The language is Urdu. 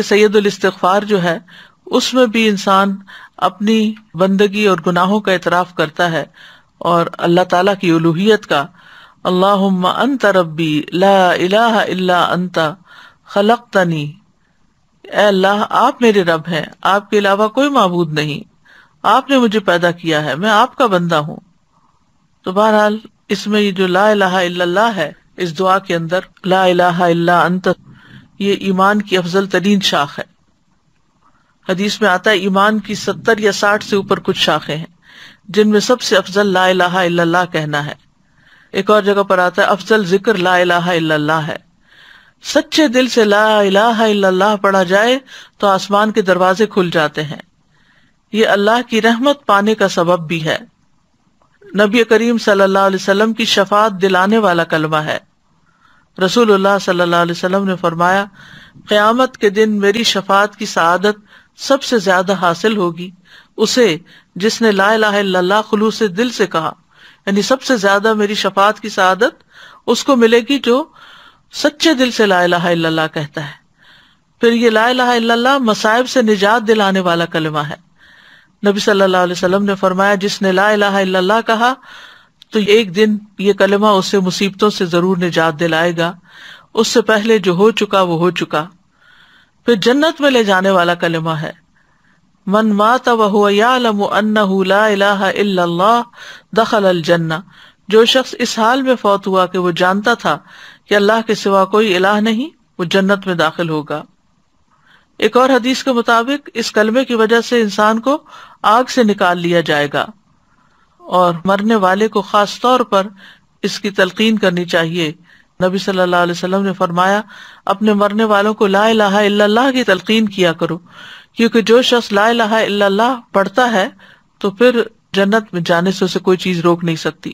کہ سید الاستغفار جو ہے، اس میں بھی انسان اپنی بندگی اور گناہوں کا اعتراف کرتا ہے اور اللہ تعالی کی الوحیت کا اللہ انت ربی لا الہ الا انت خلق تنی اے اللہ، آپ میرے رب ہیں، آپ کے علاوہ کوئی معبود نہیں۔ آپ نے مجھے پیدا کیا ہے، میں آپ کا بندہ ہوں۔ تو بہرحال، اس میں یہ جو لا الہ الا اللہ ہے، اس دعا کے اندر لا الہ الا انت یہ ایمان کی افضل ترین شاخ ہے۔ حدیث میں آتا ہے، ایمان کی ستر یا ساٹھ سے اوپر کچھ شاخیں ہیں، جن میں سب سے افضل لا الہ الا اللہ کہنا ہے۔ ایک اور جگہ پر آتا ہے، افضل ذکر لا الہ الا اللہ ہے۔ سچے دل سے لا الہ الا اللہ پڑھا جائے تو آسمان کے دروازے کھل جاتے ہیں۔ یہ اللہ کی رحمت پانے کا سبب بھی ہے۔ نبی کریم صلی اللہ علیہ وسلم کی شفات دلانے والا کلمہ ہے۔ رسول اللہ صلی اللہ علیہ وسلم نے فرمایا، قیامت کے دن میری شفات کی سعادت سب سے زیادہ حاصل ہوگی۔ اسے جس نے لا الہ الا اللہ خلوص دل سے کہا یعنی سب سے زیادہ میری شفات کی سعادت، اس کو ملے گی جو سچے دل سے لا الہ الا اللہ کہتا ہے۔ پھر یہ لا الہ الا اللہ مصائب سے نجات دلانے والا کلمہ ہے۔ نبی صلی اللہ علیہ وسلم نے فرمایا، جس نے لا الہ الا اللہ کہا تو ایک دن یہ کلمہ اسے مصیبتوں سے ضرور نجات دلائے گا۔ اس سے پہلے جو ہو چکا وہ ہو چکا۔ پھر جنت میں لے جانے والا کلمہ ہے۔ من مات لا الہ الا اللہ دخل الجنہ۔ جو شخص اس حال میں فوت ہوا کہ وہ جانتا تھا کہ اللہ کے سوا کوئی الہ نہیں، وہ جنت میں داخل ہوگا۔ ایک اور حدیث کے مطابق اس کلمے کی وجہ سے انسان کو آگ سے نکال لیا جائے گا۔ اور مرنے والے کو خاص طور پر اس کی تلقین کرنی چاہیے۔ نبی صلی اللہ علیہ وسلم نے فرمایا، اپنے مرنے والوں کو لا الہ الا اللہ کی تلقین کیا کرو۔ کیونکہ جو شخص لا الہ الا اللہ پڑھتا ہے، تو پھر جنت میں جانے سے اسے کوئی چیز روک نہیں سکتی۔